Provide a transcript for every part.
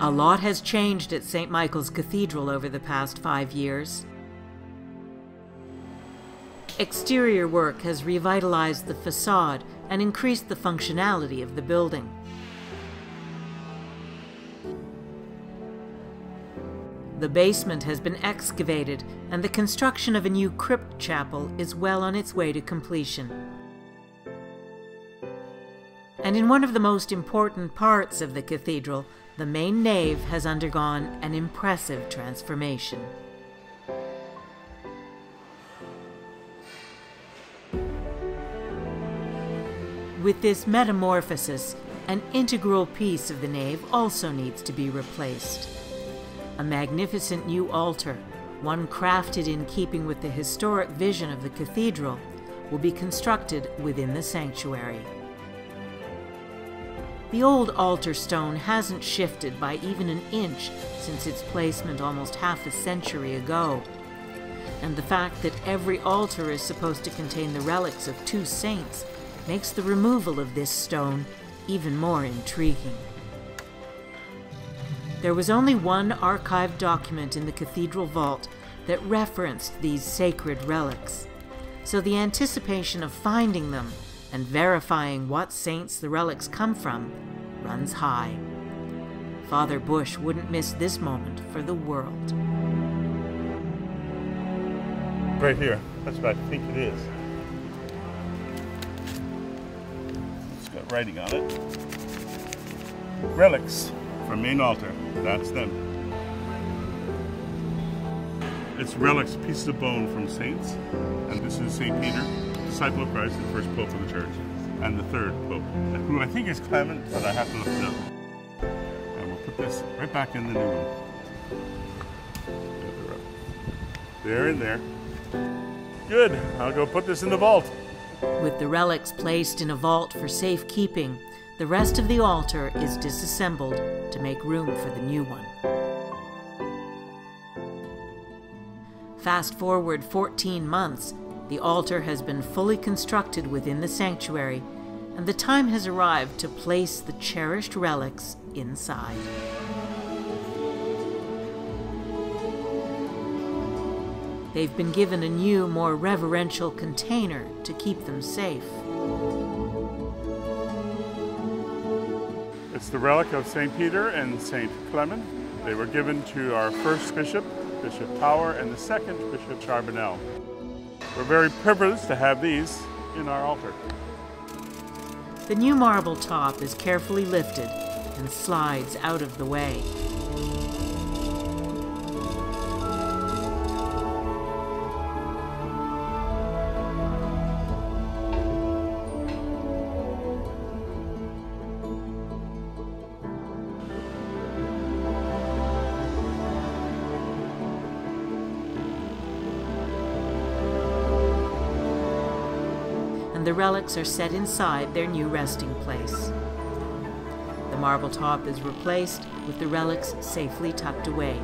A lot has changed at St. Michael's Cathedral over the past five years. Exterior work has revitalized the facade and increased the functionality of the building. The basement has been excavated, and the construction of a new crypt chapel is well on its way to completion. And in one of the most important parts of the cathedral, the main nave has undergone an impressive transformation. With this metamorphosis, an integral piece of the nave also needs to be replaced. A magnificent new altar, one crafted in keeping with the historic vision of the cathedral, will be constructed within the sanctuary. The old altar stone hasn't shifted by even an inch since its placement almost half a century ago. And the fact that every altar is supposed to contain the relics of two saints makes the removal of this stone even more intriguing. There was only one archived document in the cathedral vault that referenced these sacred relics, so the anticipation of finding them and verifying what saints the relics come from runs high. Father Busch wouldn't miss this moment for the world. Right here. That's what I think it is. It's got writing on it. Relics from main altar. That's them. It's relics, pieces of bone from saints. And this is St. Peter, disciple of Christ, the first pope of the church, and the third pope, who I think is Clement, but I have to look it up. And we'll put this right back in the new one. They're in there. Good. I'll go put this in the vault. With the relics placed in a vault for safekeeping, the rest of the altar is disassembled to make room for the new one. Fast forward 14 months, the altar has been fully constructed within the sanctuary, and the time has arrived to place the cherished relics inside. They've been given a new, more reverential container to keep them safe. It's the relic of St. Peter and St. Clement. They were given to our first bishop, Bishop Power, and the second, Bishop Charbonnel. We're very privileged to have these in our altar. The new marble top is carefully lifted and slides out of the way. And the relics are set inside their new resting place. The marble top is replaced with the relics safely tucked away.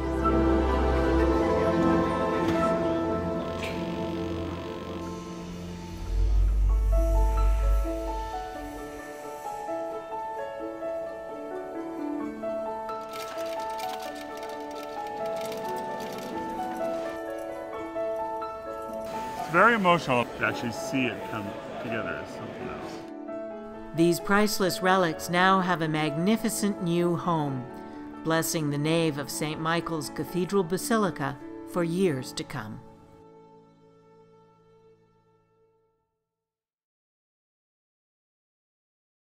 It's very emotional to actually see it come together as something else. These priceless relics now have a magnificent new home, blessing the nave of St. Michael's Cathedral Basilica for years to come.